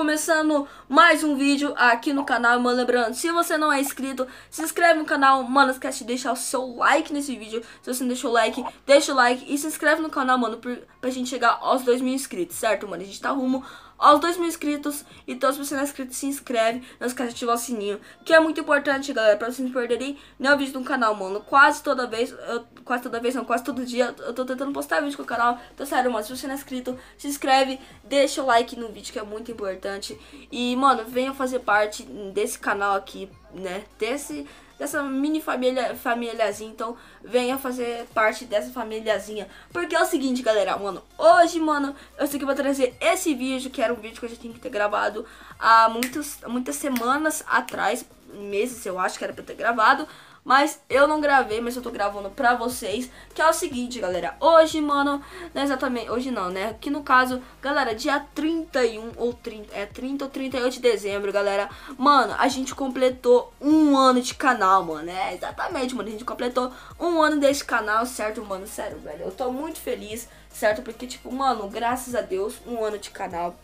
começando mais um vídeo aqui no canal, mano, lembrando, se você não é inscrito, se inscreve no canal, mano, não esquece de deixar o seu like nesse vídeo, se você não deixou o like, deixa o like e se inscreve no canal, mano, pra, pra gente chegar aos 2 mil inscritos, certo, mano, a gente tá rumo aos 2 mil inscritos. Então, se você não é inscrito, se inscreve. Não esquece de ativar o sininho, que é muito importante, galera, pra vocês não perderem nenhum vídeo do canal, mano. Quase toda vez, eu, quase toda vez, não, quase todo dia, eu tô tentando postar vídeo com o canal. Então, sério, mano, se você não é inscrito, se inscreve, deixa o like no vídeo, que é muito importante. E, mano, venha fazer parte desse canal aqui, né, desse dessa mini família, famíliazinha. Então, venha fazer parte dessa famíliazinha. Porque é o seguinte, galera, mano. Hoje, mano, eu sei que vou trazer esse vídeo, que era um vídeo que eu já tinha que ter gravado há muitos, muitas semanas atrás. Meses, eu acho que era pra ter gravado. Mas eu não gravei, mas eu tô gravando pra vocês. Que é o seguinte, galera. Hoje, mano, não é exatamente. Hoje não, né? Que no caso, galera, dia 31 ou 30. É 30 ou 38 de dezembro, galera. Mano, a gente completou um ano de canal, mano. É, exatamente, mano. A gente completou um ano desse canal, certo, mano? Sério, velho. Eu tô muito feliz, certo? Porque, tipo, mano, graças a Deus, um ano de canal.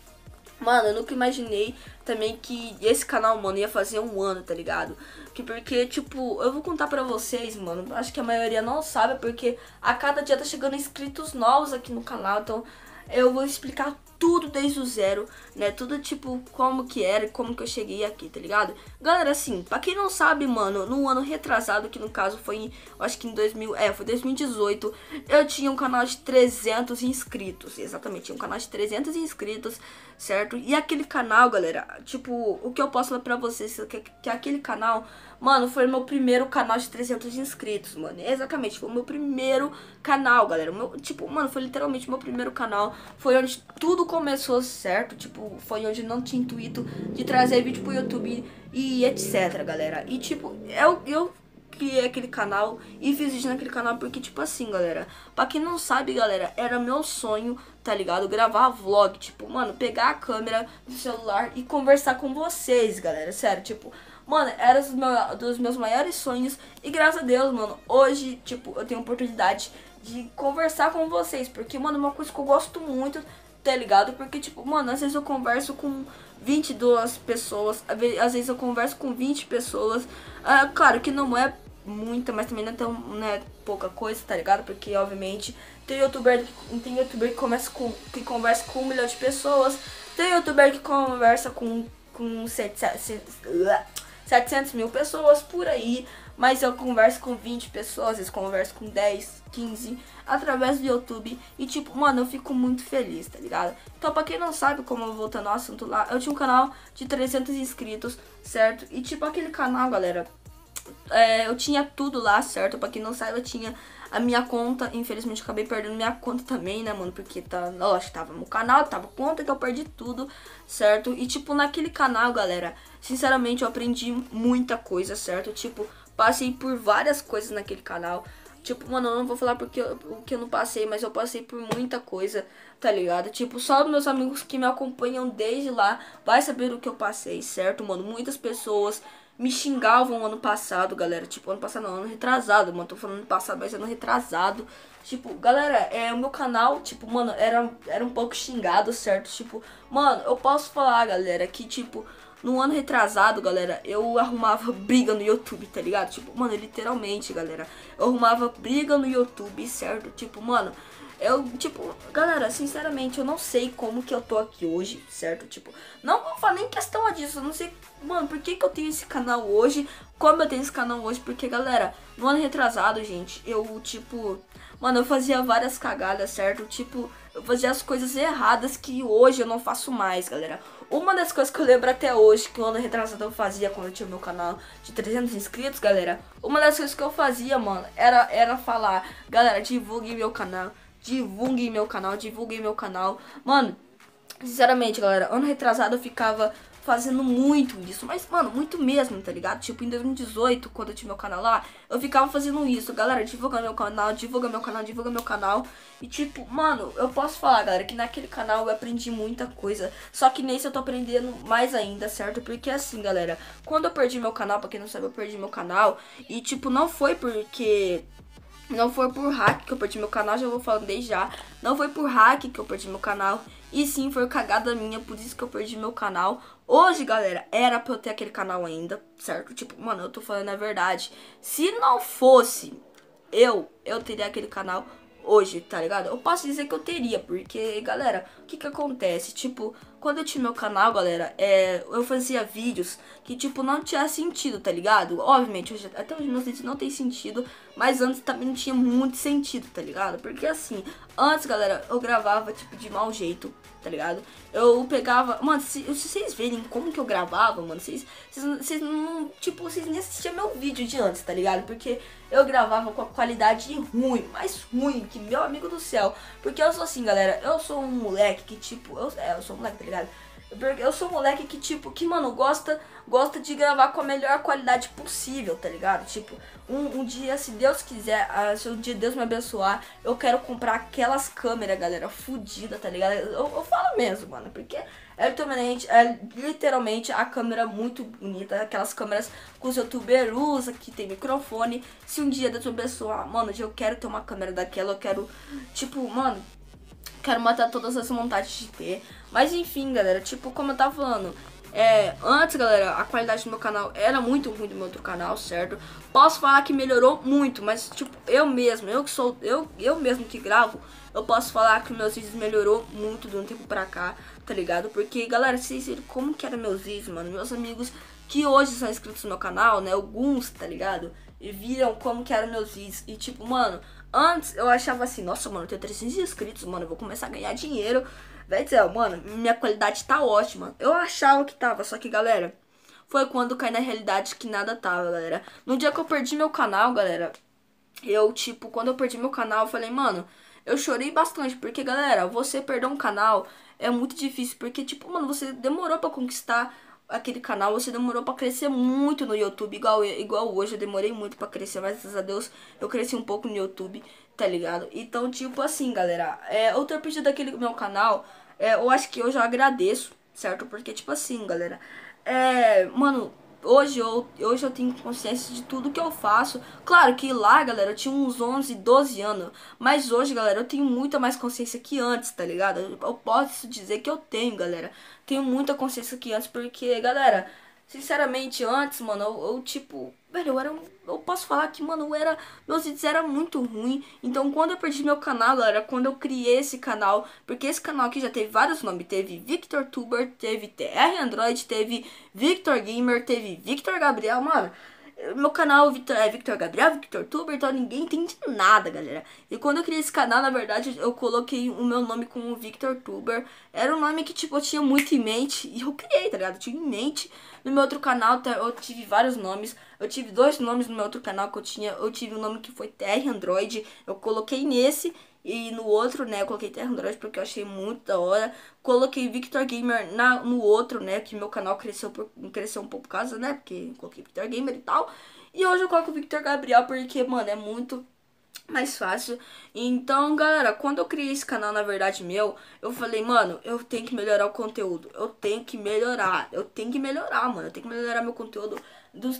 Mano, eu nunca imaginei também que esse canal, mano, ia fazer um ano, tá ligado? Que porque, tipo, eu vou contar pra vocês, mano, acho que a maioria não sabe, porque a cada dia tá chegando inscritos novos aqui no canal, então eu vou explicar tudo desde o zero, né? Tudo tipo como que era e como que eu cheguei aqui, tá ligado? Galera, assim, pra quem não sabe, mano, no ano retrasado, que no caso foi em, acho que em 2000, é, foi 2018, eu tinha um canal de 300 inscritos, exatamente, tinha um canal de 300 inscritos, certo? E aquele canal, galera, tipo, o que eu posso falar pra vocês, que, que aquele canal, mano, foi meu primeiro canal de 300 inscritos, mano, exatamente, foi o meu primeiro canal, galera, meu, tipo, mano, foi literalmente meu primeiro canal, foi onde tudo começou certo, tipo, foi onde não tinha intuito de trazer vídeo pro YouTube e etc, galera. E tipo, eu, eu criei aquele canal e fiz vídeo naquele canal porque, tipo assim, galera, pra quem não sabe, galera, era meu sonho, tá ligado? Gravar vlog, tipo, mano, pegar a câmera do celular e conversar com vocês, galera, sério, tipo... Mano, era dos, dos meus maiores sonhos e graças a Deus, mano, hoje, tipo, eu tenho oportunidade de conversar com vocês, porque, mano, uma coisa que eu gosto muito tá ligado? Porque, tipo, mano, às vezes eu converso com 22 pessoas, às vezes eu converso com 20 pessoas. Ah, claro que não é muita, mas também não é tão não é pouca coisa, tá ligado? Porque, obviamente, tem youtuber, tem youtuber que, começa com, que conversa com um milhão de pessoas, tem youtuber que conversa com, com 700 mil pessoas por aí. Mas eu converso com 20 pessoas, vezes converso com 10, 15, através do YouTube. E tipo, mano, eu fico muito feliz, tá ligado? Então, pra quem não sabe, como voltando ao assunto lá, eu tinha um canal de 300 inscritos, certo? E tipo, aquele canal, galera, é, eu tinha tudo lá, certo? Pra quem não sabe, eu tinha a minha conta. Infelizmente, acabei perdendo minha conta também, né, mano? Porque tá, lógico, tava no canal, tava conta que eu perdi tudo, certo? E tipo, naquele canal, galera, sinceramente, eu aprendi muita coisa, certo? Tipo, Passei por várias coisas naquele canal. Tipo, mano, eu não vou falar porque eu, que eu não passei, mas eu passei por muita coisa, tá ligado? Tipo, só meus amigos que me acompanham desde lá vai saber o que eu passei, certo, mano? Muitas pessoas me xingavam ano passado, galera. Tipo, ano passado não, ano retrasado, mano. Tô falando ano passado, mas ano retrasado. Tipo, galera, é o meu canal, tipo, mano, era, era um pouco xingado, certo? Tipo, mano, eu posso falar, galera, que, tipo, no ano retrasado, galera, eu arrumava briga no YouTube, tá ligado? Tipo, mano, literalmente, galera. Eu arrumava briga no YouTube, certo? Tipo, mano, eu, tipo, galera, sinceramente, eu não sei como que eu tô aqui hoje, certo? Tipo, não vou falar nem questão disso, eu não sei, mano, por que que eu tenho esse canal hoje, como eu tenho esse canal hoje, porque, galera, no ano retrasado, gente, eu, tipo, mano, eu fazia várias cagadas, certo? Tipo, eu fazia as coisas erradas que hoje eu não faço mais, galera. Uma das coisas que eu lembro até hoje, que o ano retrasado eu fazia quando eu tinha meu canal de 300 inscritos, galera. Uma das coisas que eu fazia, mano, era, era falar, galera, divulgue meu canal, divulgue meu canal, divulgue meu canal. Mano, sinceramente, galera, ano retrasado eu ficava fazendo muito isso. Mas, mano, muito mesmo, tá ligado? Tipo, em 2018, quando eu tinha meu canal lá, eu ficava fazendo isso. Galera, divulga meu canal, divulga meu canal, divulga meu canal. E, tipo, mano, eu posso falar, galera, que naquele canal eu aprendi muita coisa. Só que nesse eu tô aprendendo mais ainda, certo? Porque, assim, galera, quando eu perdi meu canal, pra quem não sabe, eu perdi meu canal. E, tipo, não foi porque não foi por hack que eu perdi meu canal, já vou falando desde já. Não foi por hack que eu perdi meu canal. E sim, foi cagada minha, por isso que eu perdi meu canal. Hoje, galera, era pra eu ter aquele canal ainda, certo? Tipo, mano, eu tô falando a verdade. Se não fosse eu, eu teria aquele canal hoje, tá ligado? Eu posso dizer que eu teria, porque, galera, o que que acontece? Tipo, quando eu tinha meu canal, galera, é, eu fazia vídeos que, tipo, não tinha sentido, tá ligado? Obviamente, hoje, até hoje meus vídeos não tem sentido, mas antes também não tinha muito sentido, tá ligado? Porque, assim, antes, galera, eu gravava, tipo, de mau jeito, tá ligado? Eu pegava... Mano, se, se vocês verem como que eu gravava, mano, vocês, vocês, vocês não... Tipo, vocês nem assistiam meu vídeo de antes, tá ligado? Porque eu gravava com a qualidade ruim, mais ruim que meu amigo do céu. Porque eu sou assim, galera, eu sou um moleque que, tipo... Eu, é, eu sou um moleque, tá ligado? Eu sou um moleque que, tipo, que, mano, gosta, gosta de gravar com a melhor qualidade possível, tá ligado? Tipo, um, um dia, se Deus quiser, uh, se um dia Deus me abençoar, eu quero comprar aquelas câmeras, galera, fodida, tá ligado? Eu, eu falo mesmo, mano, porque é literalmente, é literalmente a câmera muito bonita, aquelas câmeras que os youtubers usam, que tem microfone. Se um dia Deus me abençoar, mano, eu quero ter uma câmera daquela, eu quero, tipo, mano, quero matar todas as vontades de ter. Mas enfim, galera, tipo, como eu tava falando, é, antes, galera, a qualidade do meu canal era muito ruim do meu outro canal, certo? Posso falar que melhorou muito, mas tipo, eu mesmo, eu que sou, eu, eu mesmo que gravo, eu posso falar que meus vídeos melhorou muito de um tempo pra cá, tá ligado? Porque, galera, vocês viram como que eram meus vídeos, mano? Meus amigos que hoje são inscritos no meu canal, né? Alguns, tá ligado? E viram como que eram meus vídeos. E tipo, mano, Antes eu achava assim, nossa, mano, eu tenho 300 inscritos, mano, eu vou começar a ganhar dinheiro. Vai dizer, mano, minha qualidade tá ótima. Eu achava que tava, só que, galera, foi quando cai na realidade que nada tava, galera. No dia que eu perdi meu canal, galera, eu, tipo, quando eu perdi meu canal, eu falei, mano, eu chorei bastante, porque, galera, você perder um canal é muito difícil, porque, tipo, mano, você demorou para conquistar aquele canal, você demorou para crescer muito no YouTube, igual, igual hoje, eu demorei muito para crescer, mas graças a Deus eu cresci um pouco no YouTube, tá ligado? Então, tipo assim, galera, é, outra pedido daquele meu canal, é, eu acho que eu agradeço, certo? Porque, tipo assim, galera, é, mano, hoje eu, hoje eu tenho consciência de tudo que eu faço. Claro que lá, galera, eu tinha uns 11, 12 anos. Mas hoje, galera, eu tenho muita mais consciência que antes, tá ligado? Eu posso dizer que eu tenho, galera. Tenho muita consciência que antes, porque, galera, sinceramente, antes, mano, eu, eu tipo Velho, eu era um, Eu posso falar que, mano, eu era. Meus vídeos eram muito ruim. Então, quando eu perdi meu canal, era quando eu criei esse canal. Porque esse canal aqui já teve vários nomes. Teve Victor Tuber, teve TR Android, teve Victor Gamer, teve Victor Gabriel, mano. Meu canal Victor, é Victor Gabriel, Victor Tuber, então ninguém entende nada, galera. E quando eu criei esse canal, na verdade, eu coloquei o meu nome como Victor Tuber. Era um nome que, tipo, eu tinha muito em mente. E eu criei, tá ligado? Eu tinha em mente. No meu outro canal, eu tive vários nomes. Eu tive dois nomes no meu outro canal que eu tinha. Eu tive um nome que foi TR Android. Eu coloquei nesse. E no outro, né, eu coloquei Terra Android porque eu achei muito da hora. Coloquei Victor Gamer na, no outro, né, que meu canal cresceu, por, cresceu um pouco por causa, né, porque coloquei Victor Gamer e tal. E hoje eu coloco Victor Gabriel porque, mano, é muito mais fácil. Então, galera, quando eu criei esse canal, na verdade, meu, eu falei, mano, eu tenho que melhorar o conteúdo. Eu tenho que melhorar. Eu tenho que melhorar, mano. Eu tenho que melhorar meu conteúdo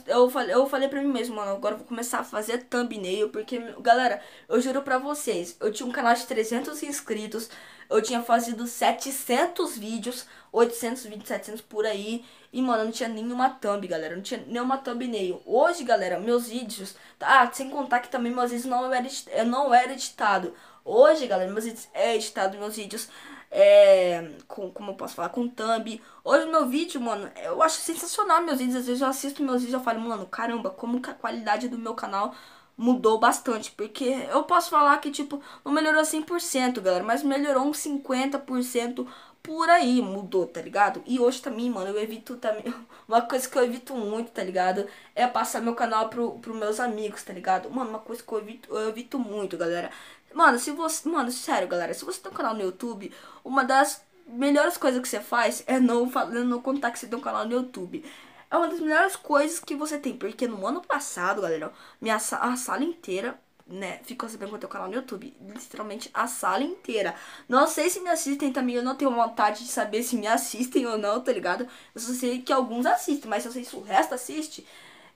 eu falei, eu falei pra mim mesmo, mano, agora eu vou começar a fazer thumbnail, porque, galera, eu juro pra vocês, eu tinha um canal de 300 inscritos, eu tinha fazido 700 vídeos, 800 vídeos, 700 por aí, e, mano, não tinha nenhuma thumb, galera, não tinha nenhuma thumbnail. Hoje, galera, meus vídeos, ah, sem contar que também meus vídeos não era, não era editado. Hoje, galera, meus vídeos é editado, meus vídeos é, com, como eu posso falar, com thumb. Hoje meu vídeo, mano, eu acho sensacional meus vídeos. Às vezes eu assisto meus vídeos e falo, mano, caramba, como que a qualidade do meu canal mudou bastante. Porque eu posso falar que, tipo, não melhorou 100%, galera, mas melhorou uns 50% por aí, mudou, tá ligado? E hoje também, mano, eu evito também. Uma coisa que eu evito muito, tá ligado? É passar meu canal pro, pro meus amigos, tá ligado? Mano, uma coisa que eu evito, eu evito muito, galera. Mano, se você. Mano, sério, galera. Se você tem um canal no YouTube, uma das melhores coisas que você faz é não, não contar que você tem um canal no YouTube. É uma das melhores coisas que você tem. Porque no ano passado, galera, minha a sala inteira, né, ficou sabendo que eu tenho canal no YouTube. Literalmente a sala inteira. Não sei se me assistem também. Eu não tenho vontade de saber se me assistem ou não, tá ligado? Eu só sei que alguns assistem, mas eu sei se o resto assiste.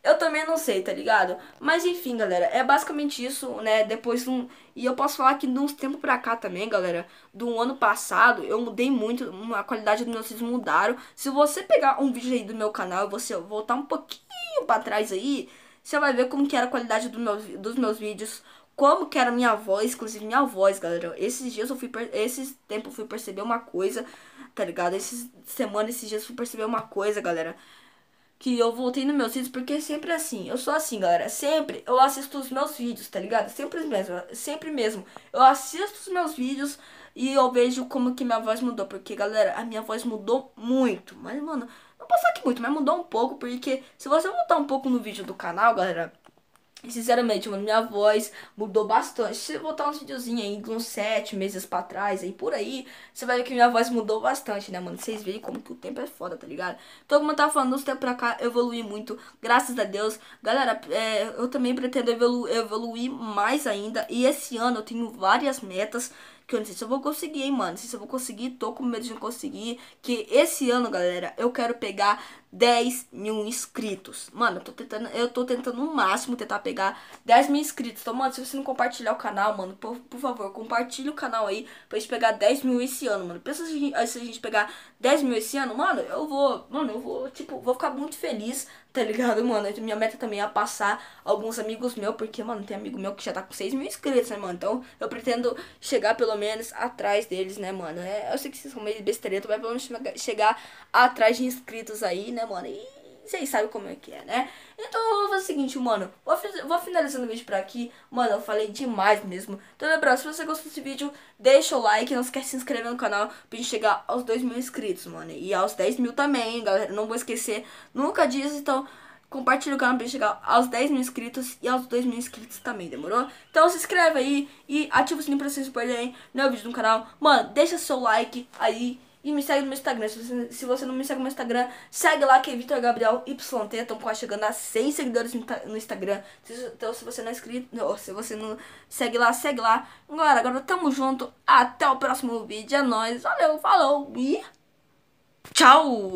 Eu também não sei, tá ligado? Mas enfim, galera, é basicamente isso, né? Depois um. E eu posso falar que de uns tempos pra cá também, galera, do ano passado, eu mudei muito, a qualidade dos meus vídeos mudaram. Se você pegar um vídeo aí do meu canal e você voltar um pouquinho pra trás aí, você vai ver como que era a qualidade do meu, dos meus vídeos como que era minha voz, inclusive minha voz, galera. Esses dias eu fui, esses tempos eu fui perceber uma coisa, tá ligado? Esses semanas, esses dias eu fui perceber uma coisa, galera que eu voltei nos meus vídeos, porque é sempre assim. Eu sou assim, galera. Sempre eu assisto os meus vídeos, tá ligado? Sempre mesmo, sempre mesmo. Eu assisto os meus vídeos e eu vejo como que minha voz mudou. Porque, galera, a minha voz mudou muito. Mas, mano, não posso falar que muito, mas mudou um pouco. Porque se você voltar um pouco no vídeo do canal, galera, Sinceramente, mano, minha voz mudou bastante. Se você botar uns videozinhos aí de uns 7 meses pra trás, aí por aí, você vai ver que minha voz mudou bastante, né, mano? Vocês veem como que o tempo é foda, tá ligado? Então, como eu tava falando, uns tempos pra cá, eu evolui muito, graças a Deus. Galera, é, eu também pretendo evolu evoluir mais ainda. E esse ano eu tenho várias metas que eu não sei se eu vou conseguir, hein, mano. Não sei se eu vou conseguir, tô com medo de não conseguir. Que esse ano, galera, eu quero pegar 10 mil inscritos. Mano, eu tô tentando, eu tô tentando no máximo tentar pegar 10 mil inscritos. Então, mano, se você não compartilhar o canal, mano, por, por favor, compartilhe o canal aí pra gente pegar 10 mil esse ano, mano. Pensa se a, gente, se a gente pegar 10 mil esse ano, mano, eu vou, mano, eu vou, tipo, vou ficar muito feliz, tá ligado, mano? Minha meta também é passar alguns amigos meus, porque, mano, tem amigo meu que já tá com 6 mil inscritos, né, mano? Então, eu pretendo chegar pelo menos atrás deles, né, mano? É, eu sei que vocês são meio besteirento, mas pelo menos chegar atrás de inscritos aí, né? Né, mano? E vocês sabem como é que é, né? Então eu vou fazer o seguinte, mano. Vou, vou finalizando o vídeo por aqui. Mano, eu falei demais mesmo. Então lembrando, se você gostou desse vídeo, deixa o like. Não esquece de se inscrever no canal pra gente chegar aos 2 mil inscritos, mano. E aos 10 mil também, galera. Não vou esquecer nunca disso. Então compartilha o canal pra gente chegar aos 10 mil inscritos e aos 2 mil inscritos também, demorou? Então se inscreve aí e ativa o sininho pra vocês não perderem nenhum vídeo no canal. Mano, deixa seu like aí. E me segue no meu Instagram. Se você, se você não me segue no meu Instagram, segue lá que é Vitor Gabriel YT. Estamos quase chegando a 100 seguidores no Instagram. Então, se você não é inscrito, ou se você não segue lá, segue lá. Agora, agora tamo junto. Até o próximo vídeo. É nóis. Valeu, falou e tchau!